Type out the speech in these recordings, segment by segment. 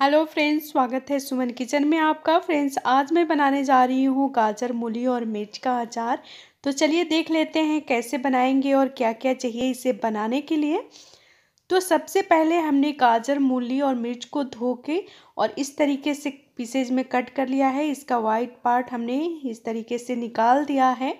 Hello friends, स्वागत है सुमन kitchen में आपका। फ्रेंड्स, आज मैं बनाने जा रही हूँ गाजर, मूली और मिर्च का अचार। तो चलिए देख लेते हैं कैसे बनाएँगे और क्या क्या चाहिए इसे बनाने के लिए। तो सबसे पहले हमने गाजर, मूली और मिर्च को धो के और इस तरीके से पीसेज में कट कर लिया है। इसका वाइट पार्ट हमने इस तरीके से निकाल दिया है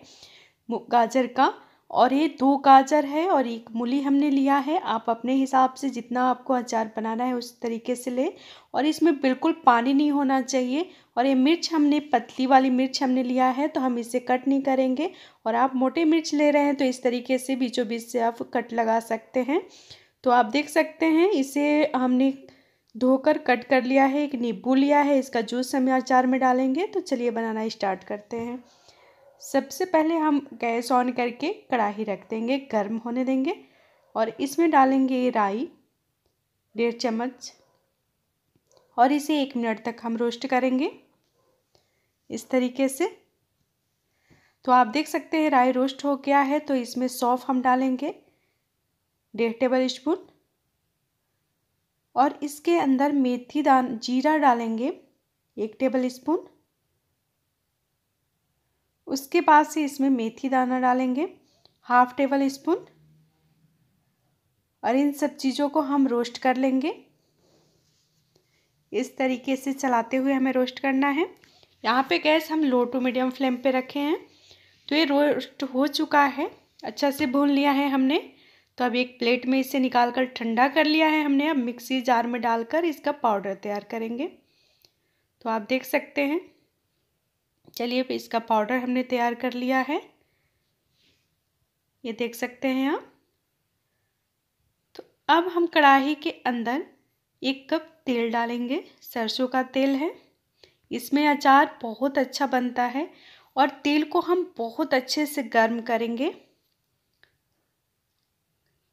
गाजर का। और ये दो गाजर है और एक मूली हमने लिया है। आप अपने हिसाब से जितना आपको अचार बनाना है उस तरीके से ले। और इसमें बिल्कुल पानी नहीं होना चाहिए और ये मिर्च हमने, पतली वाली मिर्च हमने लिया है तो हम इसे कट नहीं करेंगे। और आप मोटे मिर्च ले रहे हैं तो इस तरीके से बीचों बीच से आप कट लगा सकते हैं। तो आप देख सकते हैं इसे हमने धोकर कट कर लिया है, एक नींबू लिया है, इसका जूस हम अचार में डालेंगे। तो चलिए बनाना स्टार्ट करते हैं। सबसे पहले हम गैस ऑन करके कढ़ाई रख देंगे, गर्म होने देंगे और इसमें डालेंगे राई, डेढ़ चम्मच और इसे एक मिनट तक हम रोस्ट करेंगे इस तरीके से। तो आप देख सकते हैं राई रोस्ट हो गया है तो इसमें सौफ हम डालेंगे, डेढ़ टेबल स्पून और इसके अंदर मेथी दान, जीरा डालेंगे एक टेबल स्पून उसके बाद से इसमें मेथी दाना डालेंगे हाफ़ टेबल स्पून और इन सब चीज़ों को हम रोस्ट कर लेंगे। इस तरीके से चलाते हुए हमें रोस्ट करना है। यहाँ पे गैस हम लो टू मीडियम फ्लेम पे रखे हैं। तो ये रोस्ट हो चुका है। अच्छा से भून लिया है हमने। तो अब एक प्लेट में इसे निकाल कर ठंडा कर लिया है हमने। अब मिक्सी जार में डालकर इसका पाउडर तैयार करेंगे। तो आप देख सकते हैं। चलिए इसका पाउडर हमने तैयार कर लिया है। ये देख सकते हैं आप। तो अब हम कढ़ाई के अंदर एक कप तेल डालेंगे। सरसों का तेल है। इसमें अचार बहुत अच्छा बनता है और तेल को हम बहुत अच्छे से गर्म करेंगे।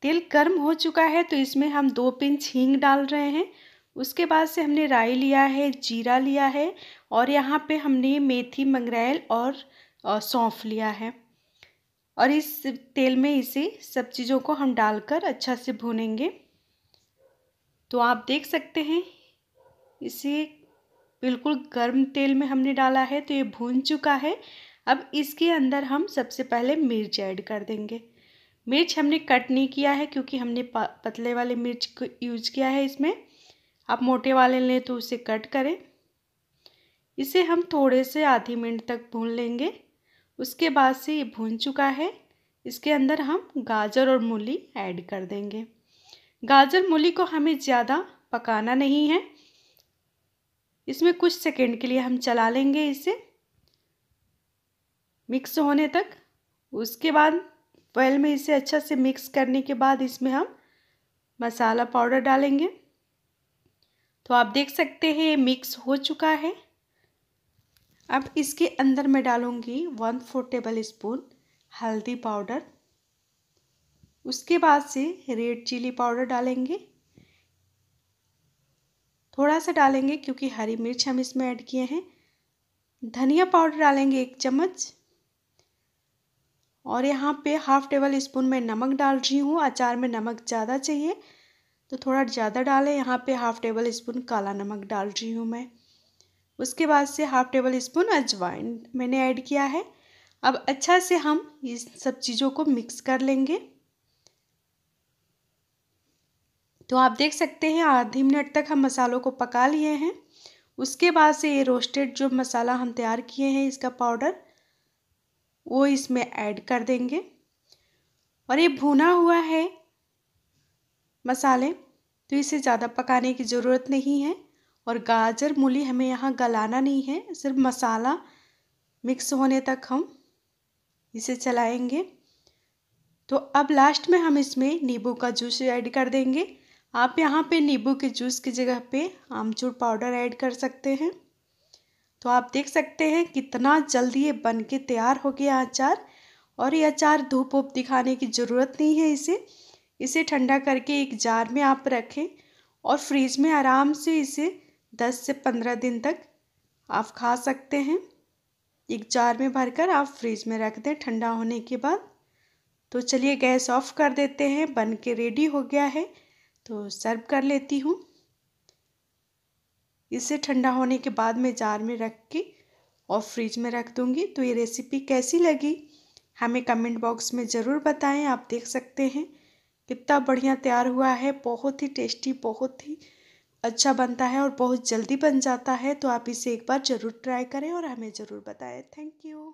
तेल गर्म हो चुका है तो इसमें हम दो पिंच हींग डाल रहे हैं। उसके बाद से हमने राई लिया है, जीरा लिया है और यहाँ पे हमने मेथी, मंगरेल और सौंफ लिया है। और इस तेल में इसे सब चीज़ों को हम डालकर अच्छा से भूनेंगे। तो आप देख सकते हैं, इसे बिल्कुल गर्म तेल में हमने डाला है तो ये भून चुका है। अब इसके अंदर हम सबसे पहले मिर्च ऐड कर देंगे। मिर्च हमने कट नहीं किया है, क्योंकि हमने पतले वाले मिर्च को यूज़ किया है इसमें। आप मोटे वाले लें तो उसे कट करें। इसे हम थोड़े से आधी मिनट तक भून लेंगे। उसके बाद से ये भून चुका है। इसके अंदर हम गाजर और मूली ऐड कर देंगे। गाजर मूली को हमें ज़्यादा पकाना नहीं है। इसमें कुछ सेकेंड के लिए हम चला लेंगे इसे। मिक्स होने तक। उसके बाद ऑयल में इसे अच्छा से मिक्स करने के बाद इसमें हम मसाला पाउडर डालेंगे। तो आप देख सकते हैं, ये मिक्स हो चुका है। अब इसके अंदर मैं डालूँगी वन फोर टेबल स्पून हल्दी पाउडर। उसके बाद से रेड चिली पाउडर डालेंगे। थोड़ा सा डालेंगे क्योंकि हरी मिर्च हम इसमें ऐड किए हैं। धनिया पाउडर डालेंगे एक चम्मच। और यहाँ पे हाफ़ टेबल स्पून मैं नमक डाल रही हूँ। अचार में नमक ज़्यादा चाहिए। तो थोड़ा ज़्यादा डालें। यहाँ पे हाफ़ टेबल स्पून काला नमक डाल रही हूँ मैं। उसके बाद से हाफ़ टेबल स्पून अजवाइन मैंने ऐड किया है। अब अच्छा से हम इस सब चीज़ों को मिक्स कर लेंगे। तो आप देख सकते हैं, आधी मिनट तक हम मसालों को पका लिए हैं। उसके बाद से ये रोस्टेड जो मसाला हम तैयार किए हैं, इसका पाउडर वो इसमें ऐड कर देंगे। और ये भुना हुआ है मसाले तो इसे ज़्यादा पकाने की ज़रूरत नहीं है। और गाजर मूली हमें यहाँ गलाना नहीं है, सिर्फ़ मसाला मिक्स होने तक हम इसे चलाएँगे। तो अब लास्ट में हम इसमें नींबू का जूस ऐड कर देंगे। आप यहाँ पे नींबू के जूस की जगह पे आमचूर पाउडर ऐड कर सकते हैं। तो आप देख सकते हैं कितना जल्दी ये बन के तैयार हो गया अचार। और ये अचार धूप वूप दिखाने की ज़रूरत नहीं है इसे। इसे ठंडा करके एक जार में आप रखें और फ्रीज में आराम से इसे दस से पंद्रह दिन तक आप खा सकते हैं। एक जार में भरकर आप फ्रीज में रख दें ठंडा होने के बाद। तो चलिए गैस ऑफ़ कर देते हैं, बन के रेडी हो गया है। तो सर्व कर लेती हूँ। इसे ठंडा होने के बाद मैं जार में रख के और फ्रिज में रख दूँगी। तो ये रेसिपी कैसी लगी? हमें कमेंट बॉक्स में ज़रूर बताएँ, आप देख सकते हैं। कितना बढ़िया तैयार हुआ है, बहुत ही टेस्टी बहुत ही अच्छा बनता है और बहुत जल्दी बन जाता है तो आप इसे एक बार ज़रूर ट्राई करें और हमें ज़रूर बताएँ। Thank you